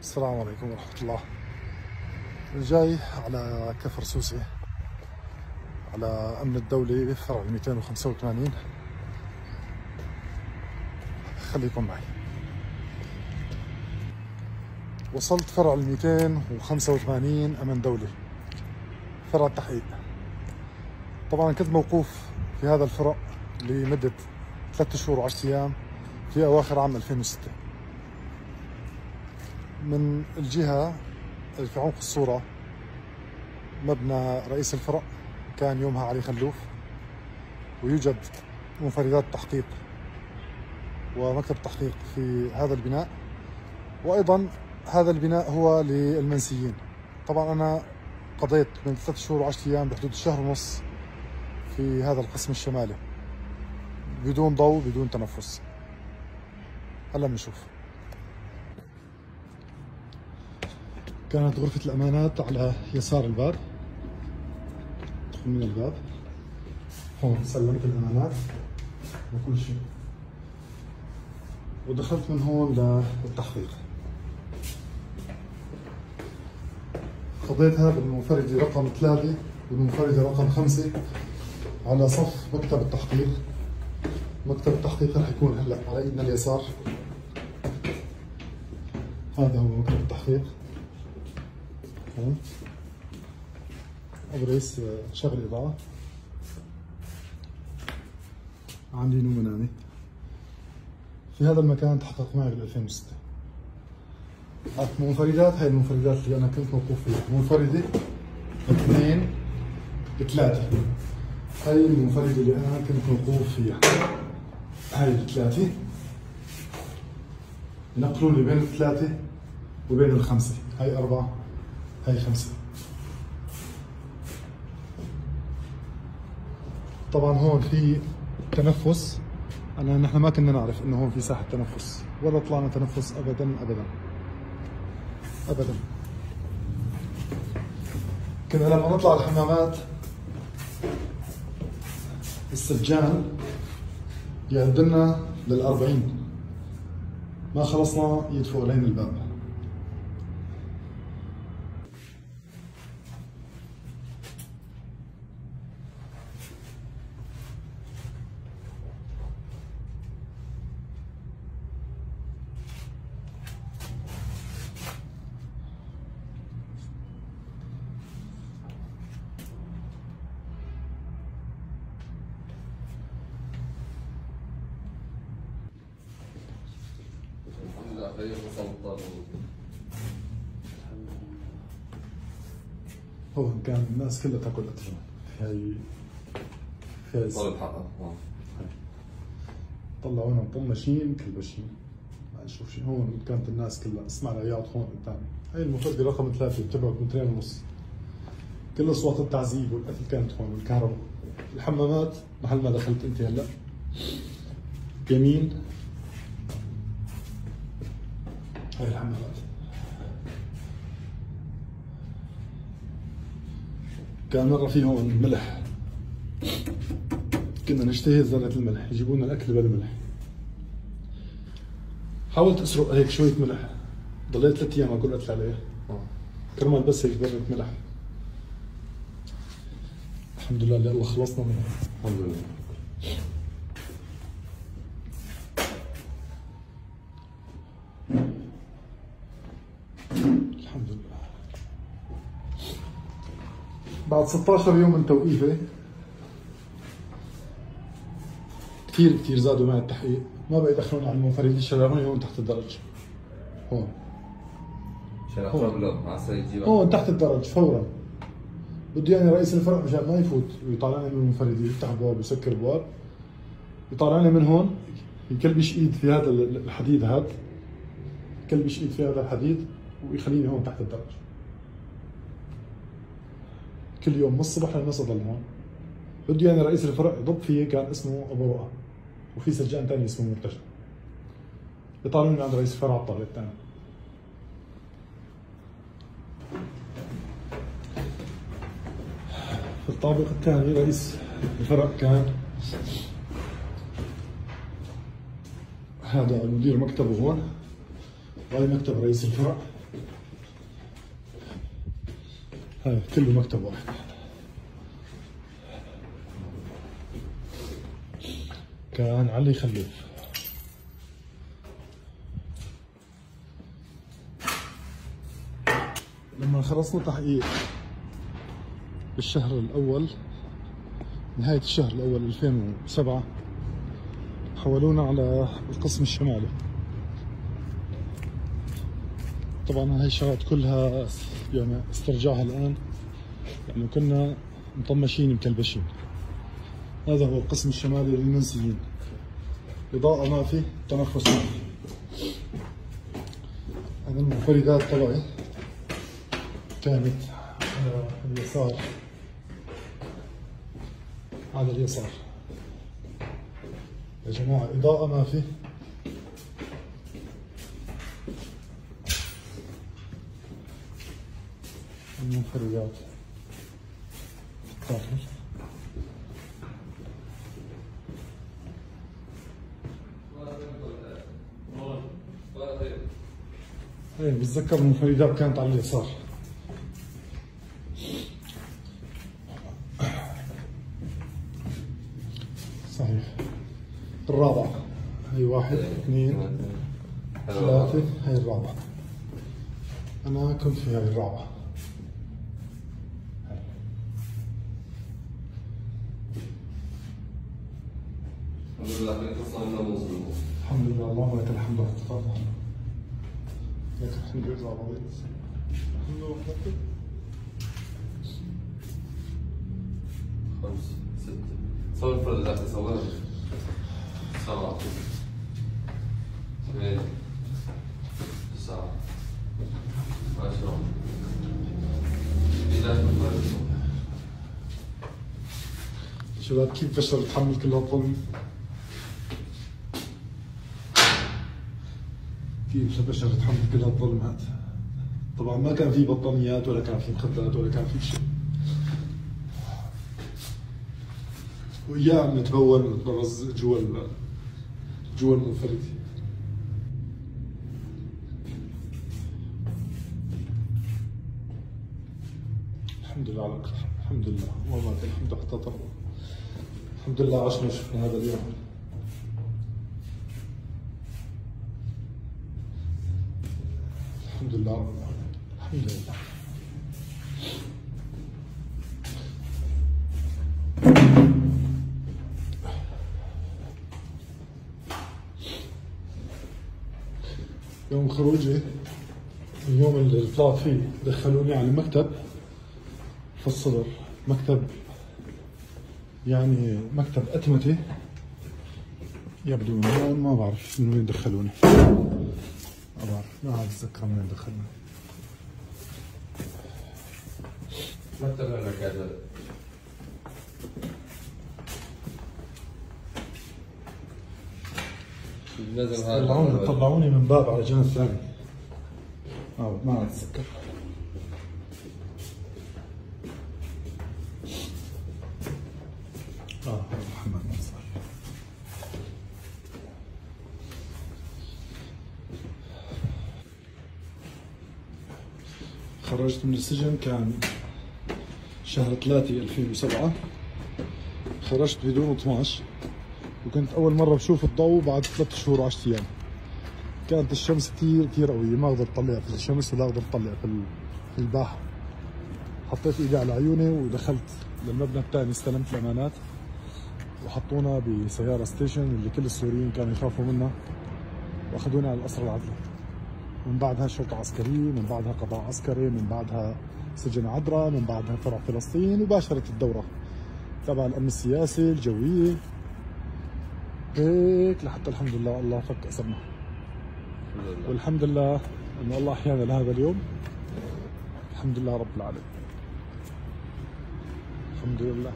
السلام عليكم ورحمة الله. جاي على كفر سوسي على أمن الدولة فرع 285 خليكم معي. وصلت فرع 285 أمن دولي فرع التحقيق. طبعا كنت موقوف في هذا الفرع لمدة ثلاثة شهور وعشرة أيام في أواخر عام 2006 من الجهة اللي في عمق الصورة مبنى رئيس الفرع كان يومها علي خلوف ويوجد منفردات تحقيق ومكتب تحقيق في هذا البناء. وأيضا هذا البناء هو للمنسيين. طبعا أنا قضيت من ثلاث شهور وعشرة أيام بحدود شهر ونص في هذا القسم الشمالي بدون ضوء بدون تنفس. هلا بنشوف. كانت غرفة الأمانات على يسار الباب. من الباب. هون سلمت الأمانات وكل شيء. ودخلت من هون للتحقيق. قضيتها بالمنفردة رقم ثلاثة والمنفردة رقم خمسة على صف مكتب التحقيق. مكتب التحقيق رح يكون هلأ على إيدنا اليسار. هذا هو مكتب التحقيق. هون ابريس شغل اضاءة عندي نوم منامي في هذا المكان تحقق معي بال 2006 منفردات هاي المنفردات اللي أنا كنت موقوف فيها. منفردة اثنين ثلاثة. هاي المنفردة اللي أنا كنت موقوف فيها. هاي الثلاثة. نقلوا لي بين الثلاثة وبين الخمسة. هاي أربعة. هاي خمسة. طبعا هون في تنفس. أنا نحن ما كنا نعرف إنه هون في ساحة تنفس. ولا طلعنا تنفس أبدا أبدا. أبدا. كنا لما نطلع الحمامات السجان يعدلنا للأربعين. ما خلصنا يدفوا علينا الباب. هو كان الناس كلها تاكل اترجم في هاي في هاي طلب حقها طلعوا هنا مطمشين كلبشين نشوف شيء هون كانت الناس كلها اسمع العياط هون قدامي هاي المفردة رقم ثلاثة بتبعد مترين ونص كل اصوات التعذيب والقتل كانت هون والكهرباء الحمامات محل ما دخلت انت هلا يمين هاي الحمامات كان مرة في هون ملح. كنا نشتهي ذرة الملح. يجيبوا لنا الأكل بلا ملح حاولت أسرق هيك شوية ملح. ضليت ثلاث أيام أقول قتل عليه. كرمال بس هيك ذرة ملح. الحمد لله اللي الله خلصنا منه. الحمد لله. الحمد لله. بعد 16 يوم من توقيفي كثير كثير زادوا معي التحقيق. ما بقى يدخلوني على المنفردين شرعوني هون تحت الدرج؟ هون. شرح هون. تحت الدرج فورا. بده يعني رئيس الفرع مشان ما يفوت ويطالعني من المنفردين يفتح ابواب ويسكر ابواب يطالعني من هون يكلبش إيد في هذا الحديد هذا. يكلبش إيد في هذا الحديد. ويخليني هون تحت الدرج. كل يوم من الصبح للمساء ضل هون. بده يعني رئيس الفرع يضب فيه كان اسمه أبو رؤى وفي سجان ثاني اسمه مرتجى يطالعوني من عند رئيس الفرع على الطابق الثاني في الطابق الثاني رئيس الفرع كان هذا مدير مكتبه هون وهي مكتب رئيس الفرع هاي كله مكتب واحد. كان علي خلوف لما خلصنا تحقيق بالشهر الأول نهاية الشهر الأول 2007 حولونا على القسم الشمالي. طبعا هاي الشغلات كلها يعني استرجاعها الآن. يعني كنا مطمشين مكلبشين. هذا هو القسم الشمالي للمنسيين إضاءة ما في تنفس ما في هذا المنفردات تبعي كانت على اليسار. على اليسار. يا جماعة إضاءة ما في المنفردات الطاهر إيه بتذكر المنفردات كانت على اليسار. صحيح. الرابعة هي واحد اثنين ثلاثة. هي الرابعة أنا كنت في هاي الرابعة الحمد لله وصلنا موصل الحمد لله اللهم لك الحمد لك الحمد رضيت الحمد لله خمس ست صور الفرد ذاك صورها سبعة تسعة عشرة 11 فرد شباب كيف بشر تحمل كل هالظلم كيف بشر تحمل كل هالظلم هذا طبعا ما كان في بطانيات ولا كان في مخدات ولا كان في شيء. وإياه عم نتبول ونتبرز جوا جوا المنفرد الحمد لله على الحمد لله. لك الحمد حتى الحمد لله عشنا وشفنا هذا اليوم. لله الحمد لله. يوم خروجي اليوم اللي طلعت فيه دخلوني على المكتب في الصدر. مكتب يعني مكتب أتمتة يبدو ما بعرف من وين دخلوني ما أتذكر من ما تتابع المكاتب لازم طلعوني طلعوني من باب على جنب ثاني. آه ما أتذكر. خرجت من السجن كان شهر 3 2007 خرجت بدون 12 وكنت أول مرة بشوف الضوء بعد ثلاث شهور وعشرة أيام. كانت الشمس كثير كثير قوية ما أقدر أطلع في الشمس ولا أقدر أطلع في ال- في الباحة. حطيت إيدي على عيوني ودخلت للمبنى الثاني استلمت الأمانات. وحطونا بسيارة ستيشن اللي كل السوريين كانوا يخافوا منها. وأخذونا على القصر العدلي من بعدها شرطة عسكرية من بعدها قضاء عسكري من بعدها سجن عدرا من بعدها فرع فلسطين وباشرت الدورة. تبع الأمن السياسي الجوية. هيك لحتى الحمد لله الله فك أسرنا والحمد لله أنه الله أحيانا لهذا اليوم. الحمد لله رب العالمين. الحمد لله.